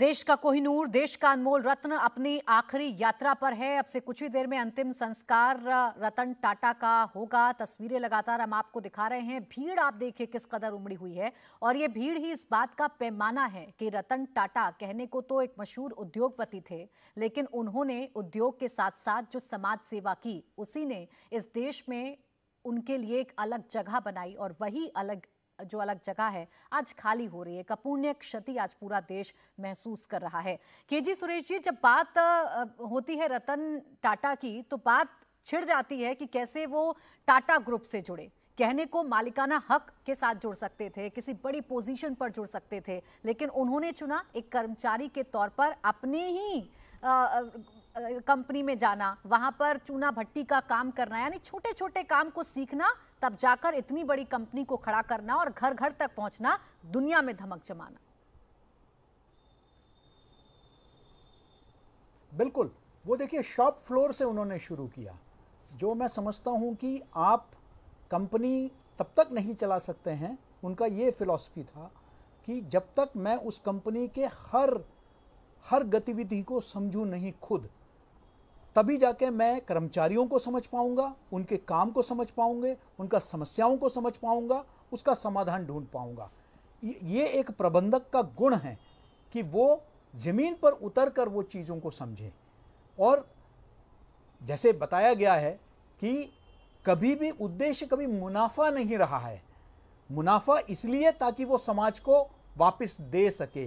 देश का कोहिनूर, देश का अनमोल रत्न अपनी आखिरी यात्रा पर है। अब से कुछ ही देर में अंतिम संस्कार रतन टाटा का होगा। तस्वीरें लगातार हम आपको दिखा रहे हैं। भीड़ आप देखिए किस कदर उमड़ी हुई है। और ये भीड़ ही इस बात का पैमाना है कि रतन टाटा कहने को तो एक मशहूर उद्योगपति थे, लेकिन उन्होंने उद्योग के साथ साथ जो समाज सेवा की, उसी ने इस देश में उनके लिए एक अलग जगह बनाई और वही अलग जो अलग जगह है, आज खाली हो रही है। कपूर्ण्य क्षति आज पूरा देश महसूस कर रहा है। के जी सुरेश जी, जब बात होती है रतन टाटा की तो बात छिड़ जाती है कि कैसे वो टाटा ग्रुप से जुड़े। कहने को मालिकाना हक के साथ जुड़ सकते थे, किसी बड़ी पोजीशन पर जुड़ सकते थे, लेकिन उन्होंने चुना एक कर्मचारी के तौर पर अपने ही कंपनी में जाना, वहाँ पर चूना भट्टी का काम करना, यानी छोटे छोटे काम को सीखना तब जाकर इतनी बड़ी कंपनी को खड़ा करना और घर घर तक पहुँचना दुनिया में धमक जमाना। बिल्कुल, वो देखिए, शॉप फ्लोर से उन्होंने शुरू किया, जो मैं समझता हूँ कि आप कंपनी तब तक नहीं चला सकते हैं, उनका ये फिलॉसफी था कि जब तक मैं उस कंपनी के हर हर गतिविधि को समझूं नहीं खुद तभी जाके मैं कर्मचारियों को समझ पाऊँगा, उनके काम को समझ पाऊँगे, उनका समस्याओं को समझ पाऊँगा, उसका समाधान ढूंढ पाऊँगा। ये एक प्रबंधक का गुण है कि वो ज़मीन पर उतर कर वो चीज़ों को समझे। और जैसे बताया गया है कि कभी भी उद्देश्य कभी मुनाफा नहीं रहा है। मुनाफा इसलिए ताकि वो समाज को वापस दे सके।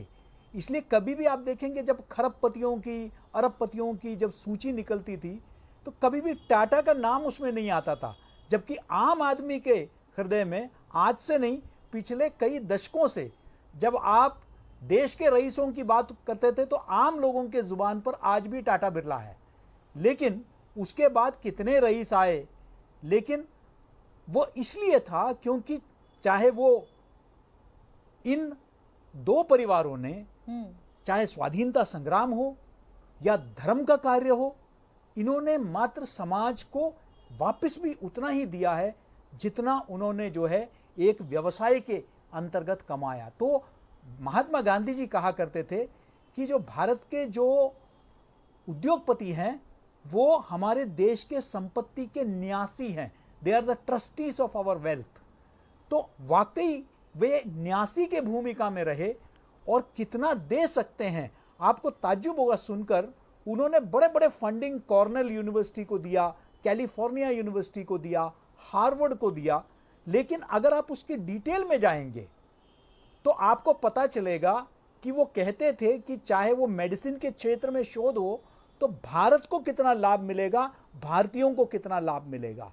इसलिए कभी भी आप देखेंगे जब खरबपतियों की, अरबपतियों की जब सूची निकलती थी तो कभी भी टाटा का नाम उसमें नहीं आता था जबकि आम आदमी के हृदय में, आज से नहीं, पिछले कई दशकों से, जब आप देश के रईसों की बात करते थे तो आम लोगों के ज़ुबान पर आज भी टाटा बिरला है लेकिन उसके बाद कितने रईस आए लेकिन वो इसलिए था क्योंकि चाहे वो इन दो परिवारों ने। चाहे स्वाधीनता संग्राम हो या धर्म का कार्य हो, इन्होंने मात्र समाज को वापस भी उतना ही दिया है जितना उन्होंने जो है एक व्यवसाय के अंतर्गत कमाया। तो महात्मा गांधी जी कहा करते थे कि जो भारत के जो उद्योगपति हैं, वो हमारे देश के संपत्ति के न्यासी हैं। They are the trustees of our wealth तो वाकई वे न्यासी के भूमिका में रहे और कितना दे सकते हैं? आपको ताजुब होगा सुनकर। उन्होंने बड़े बड़े फंडिंग कॉर्नल यूनिवर्सिटी को दिया कैलिफ़ोर्निया यूनिवर्सिटी को दिया हार्वर्ड को दिया। लेकिन अगर आप उसकी डिटेल में जाएँगे तो आपको पता चलेगा कि वो कहते थे कि चाहे वो मेडिसिन के क्षेत्र में शोध हो तो भारत को कितना लाभ मिलेगा, भारतीयों को कितना लाभ मिलेगा।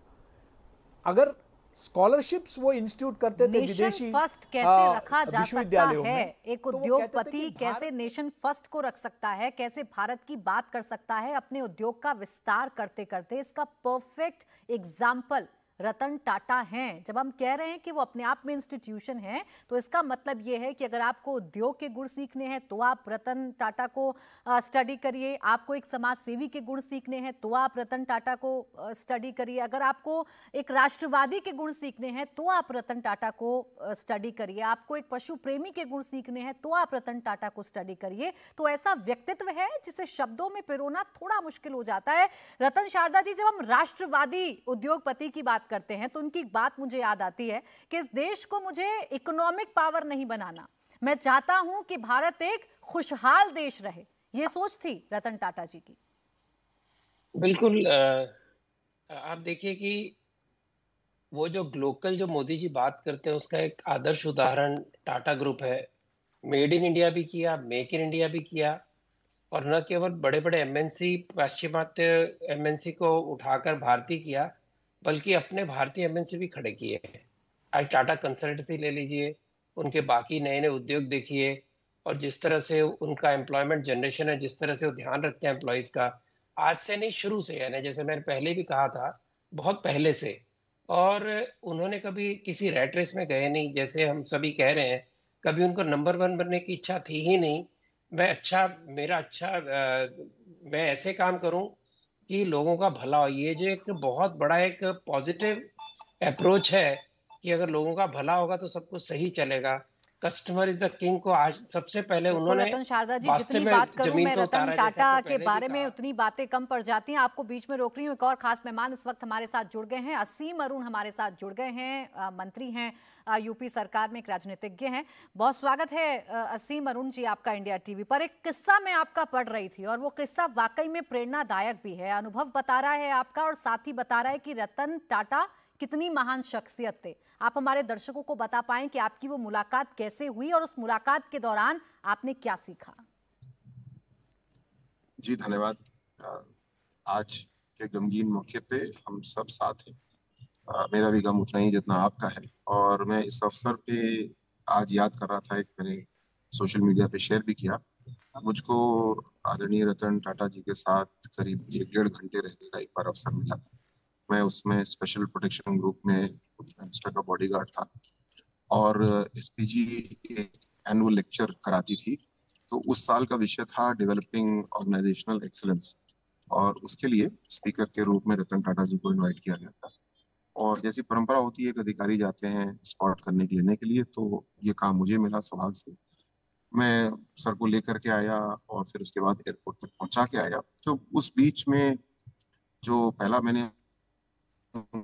अगर स्कॉलरशिप्स वो इंस्टीट्यूट करते थे विदेशी फ़र्स्ट कैसे रखा जा सकता है? एक उद्योगपति तो उद्योगपति कैसे नेशन फ़र्स्ट को रख सकता है? कैसे भारत की बात कर सकता है? अपने उद्योग का विस्तार करते करते इसका परफेक्ट एग्ज़ाम्पल रतन टाटा हैं। जब हम कह रहे हैं कि वो अपने आप में इंस्टीट्यूशन है तो इसका मतलब ये है कि अगर आपको उद्योग के गुण सीखने हैं तो आप रतन टाटा को स्टडी करिए। आपको एक समाज सेवी के गुण सीखने हैं तो आप रतन टाटा को स्टडी करिए। अगर आपको एक राष्ट्रवादी के गुण सीखने हैं तो आप रतन टाटा को स्टडी करिए। आपको एक पशु प्रेमी के गुण सीखने हैं तो आप रतन टाटा को स्टडी करिए। तो ऐसा व्यक्तित्व है जिसे शब्दों में पिरोना थोड़ा मुश्किल हो जाता है। रतन शारदा जी, जब हम राष्ट्रवादी उद्योगपति की बात करते हैं तो उनकी बात मुझे याद आती है कि इस देश को मुझे इकोनॉमिक पावर नहीं बनाना। मैं चाहता हूँ कि भारत एक खुशहाल देश रहे। ये सोच थी रतन टाटा जी की। बिल्कुल आप देखिए कि वो जो ग्लोकल जो मोदी जी बात करते हैं, उसका एक आदर्श उदाहरण टाटा ग्रुप है। मेड इन इंडिया भी किया, मेक इन इंडिया भी किया, और न केवल बड़े बड़े एमएनसी पाश्चिमात्य एमएनसी को उठाकर भारतीय किया बल्कि अपने भारतीय एमएनसी भी खड़े किए हैं। आज टाटा कंसल्टेंसी ले लीजिए उनके बाकी नए नए उद्योग देखिए और जिस तरह से उनका एम्प्लॉयमेंट जनरेशन है जिस तरह से वो ध्यान रखते हैं एम्प्लॉयज़ का आज से नहीं शुरू से यानी जैसे मैंने पहले भी कहा था बहुत पहले से। और उन्होंने कभी किसी रेट रेस में गए नहीं जैसे हम सभी कह रहे हैं कभी उनको नंबर वन बनने की इच्छा थी ही नहीं मैं अच्छा मेरा अच्छा आ, मैं ऐसे काम करूँ कि लोगों का भला हो। ये जो एक बहुत बड़ा एक पॉजिटिव अप्रोच है कि अगर लोगों का भला होगा तो सब कुछ सही चलेगा। कस्टमर इज़ द किंग को आज सबसे पहले उन्होंने रतन शारदा जी जितनी बात करूँ मैं रतन टाटा के बारे में उतनी बातें कम पड़ जाती हैं आपको बीच में रोक रही हूँ एक और खास मेहमान इस वक्त हमारे साथ जुड़ गए हैं। असीम अरुण हमारे साथ जुड़ गए हैं मंत्री हैं यूपी सरकार में एक राजनीतिज्ञ हैं। बहुत स्वागत है असीम अरुण जी आपका इंडिया टीवी पर। एक किस्सा मैं आपका पढ़ रही थी और वो किस्सा वाकई में प्रेरणादायक भी है। अनुभव बता रहा है आपका और साथ ही बता रहा है कि रतन टाटा कितनी महान शख्सियत थे। आप हमारे दर्शकों को बता पाएँ कि आपकी वो मुलाकात कैसे हुई और उस मुलाकात के दौरान आपने क्या सीखा? जी, धन्यवाद। आज के गमगीन मौके पे हम सब साथ हैं। मेरा भी गम उतना ही जितना आपका है। और मैं इस अवसर पे आज याद कर रहा था, एक मैंने सोशल मीडिया पे शेयर भी किया। मुझको आदरणीय रतन टाटा जी के साथ करीब एक डेढ़ घंटे रहने का एक बार अवसर मिला था। मैं उसमें स्पेशल प्रोटेक्शन ग्रुप में मिनिस्टर का बॉडीगार्ड था। और S P G annual lecture कराती थी। तो उस साल का विषय था डेवलपिंग ऑर्गेनाइजेशनल एक्सलेंस और उसके लिए स्पीकर के रूप में रतन टाटा जी को इनवाइट किया गया था। और जैसी परंपरा होती है, एक अधिकारी जाते हैं स्पॉट करने के लेने के लिए तो ये काम मुझे मिला सौभाग्य से। मैं सर को लेकर के आया और फिर उसके बाद एयरपोर्ट तक पहुँचा के आया। तो उस बीच में जो पहला मैंने थे।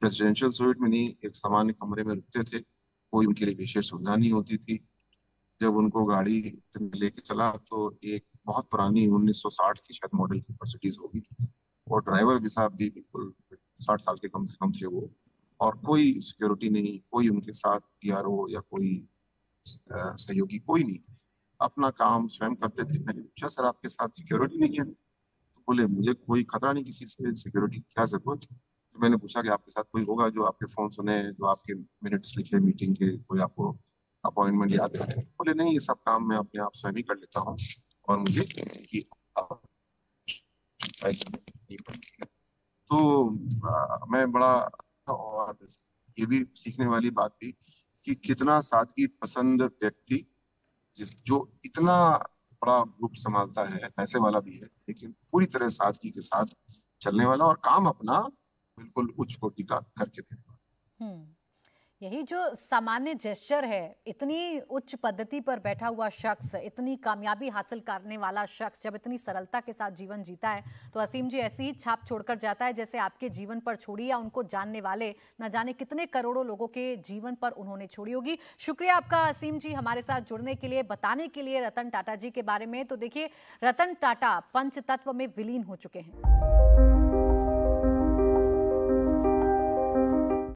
प्रेसिडेंशियल स्वीट में नहीं, एक सामान्य कमरे में रुकते थे। कोई उनके लिए विशेष सुविधा नहीं होती थी। जब उनको गाड़ी लेके चला तो एक बहुत पुरानी 1960 की शायद मॉडल की मर्सिडीज होगी। और ड्राइवर भी साहब भी बिल्कुल साठ साल के कम से कम थे वो। और कोई सिक्योरिटी नहीं, कोई उनके साथ पीआरओ या कोई सहयोगी कोई नहीं। अपना काम स्वयं करते थे मैंने पूछा सर आपके साथ सिक्योरिटी नहीं है तो बोले मुझे कोई खतरा नहीं किसी से सिक्योरिटी क्या ज़रूरत? तो मैंने पूछा कि आपके साथ कोई होगा जो आपके फ़ोन सुने जो आपके मिनट्स लिखे मीटिंग के कोई आपको अपॉइंटमेंट याद रहे बोले नहीं ये सब काम मैं अपने आप स्वयं ही कर लेता हूँ और मुझे किसी की तो आ, मैं बड़ा और ये भी सीखने वाली बात थी कि कितना सादगी पसंद व्यक्ति जिस, जो इतना बड़ा ग्रुप संभालता है, पैसे वाला भी है, लेकिन पूरी तरह सादगी के साथ चलने वाला और काम अपना बिल्कुल उच्च कोटि का करके देने वाला हम्म। यही जो सामान्य जेस्चर है, इतनी उच्च पद्धति पर बैठा हुआ शख्स, इतनी कामयाबी हासिल करने वाला शख्स जब इतनी सरलता के साथ जीवन जीता है तो असीम जी ऐसी ही छाप छोड़कर जाता है जैसे आपके जीवन पर छोड़ी या उनको जानने वाले, न जाने कितने करोड़ों लोगों के जीवन पर उन्होंने छोड़ी होगी। शुक्रिया आपका असीम जी हमारे साथ जुड़ने के लिए, बताने के लिए रतन टाटा जी के बारे में। तो देखिए, रतन टाटा पंच तत्व में विलीन हो चुके हैं।